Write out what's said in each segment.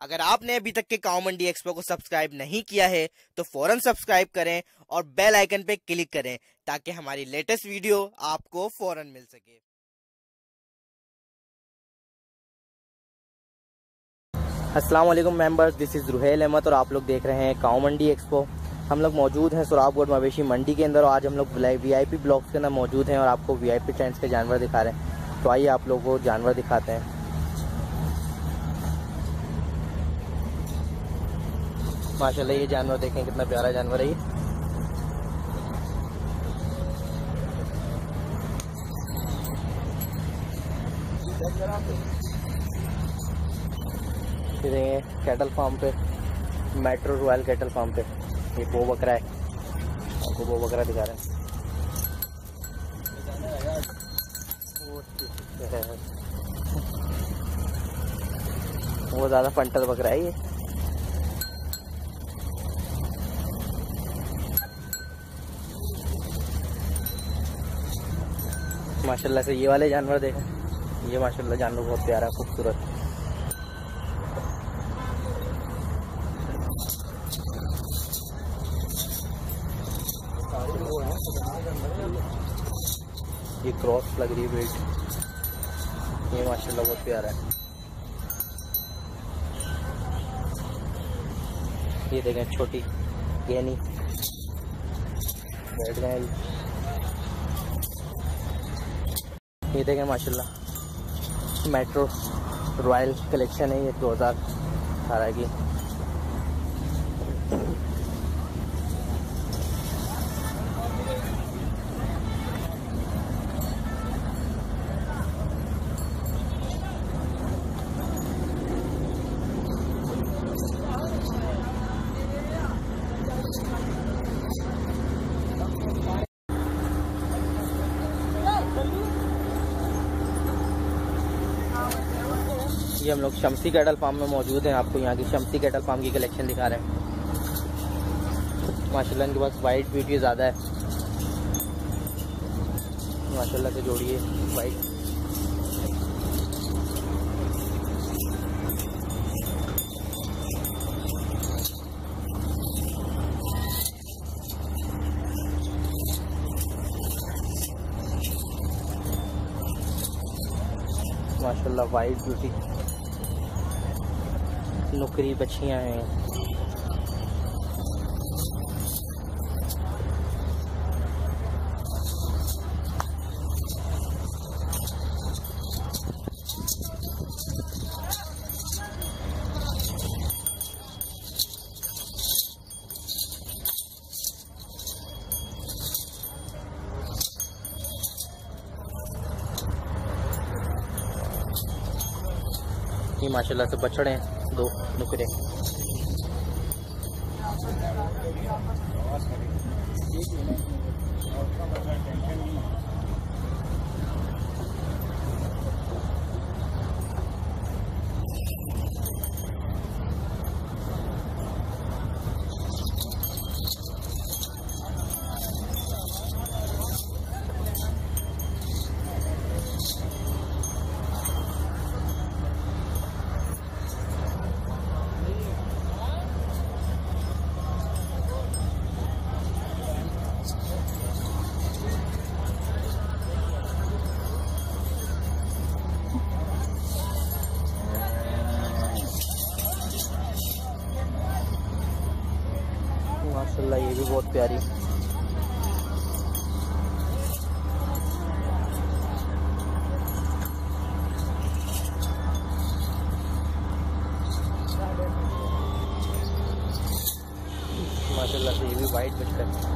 अगर आपने अभी तक के काउ मंडी एक्सपो को सब्सक्राइब नहीं किया है तो फ़ौरन सब्सक्राइब करें और बेल आइकन पे क्लिक करें, ताकि हमारी लेटेस्ट वीडियो आपको फ़ौरन मिल सके। अस्सलाम वालेकुम members, this is Ruhel Ahmed और आप लोग देख रहे हैं काउ मंडी एक्सपो। हम लोग मौजूद हैं सुराबगढ़ मवेशी मंडी के अंदर और आज हम लोग वी आई पी ब्लॉक्स के अंदर मौजूद हैं और आपको वी आई पी टेंट्स के जानवर दिखा रहे हैं। तो आइए आप लोगों को जानवर दिखाते हैं। माशाल्लाह, ये जानवर देखें, कितना प्यारा जानवर है ये। कैटल फार्म पे मेट्रो रॉयल कैटल फार्म पे, ये वो बकरा है। आपको वो बकरा दिखा रहे हैं। वो ज़्यादा फंटल बकरा है ये। माशाल्लाह से ये वाले जानवर देखें। ये माशाल्लाह जानवर बहुत प्यारा, खूबसूरत। ये क्रॉस लग रही है बेल्ट ये माशाल्लाह बहुत प्यारा है। ये देखें छोटी गहनी बैठ गए ये देखें माशाल्लाह मेट्रो रॉयल कलेक्शन है ये 2018 की। ये हम लोग शमसी कैटल फार्म में मौजूद हैं। आपको यहाँ की शमसी कैटल फार्म की कलेक्शन दिखा रहे हैं। माशाल्लाह, इनके पास वाइट ब्यूटी ज़्यादा है। माशाल्लाह से जोड़िए वाइट माशाल्लाह वाइट ब्यूटी नुकरी बच्चियाँ हैं। माशाल्लाह से बछड़े हैं। दो। नुकरे माशाल्लाह ये भी बहुत प्यारी। माशाल्लाह से ये भी वाइट बचकर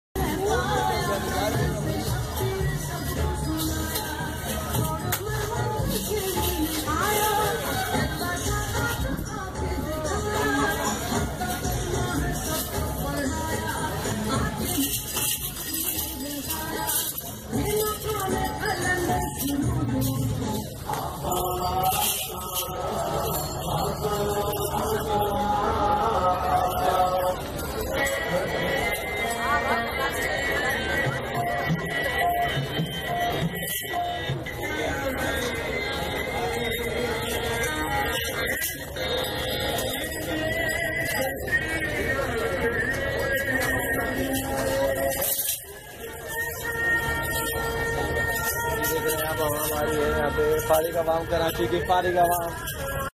आवाम कराची की फारिग आवाम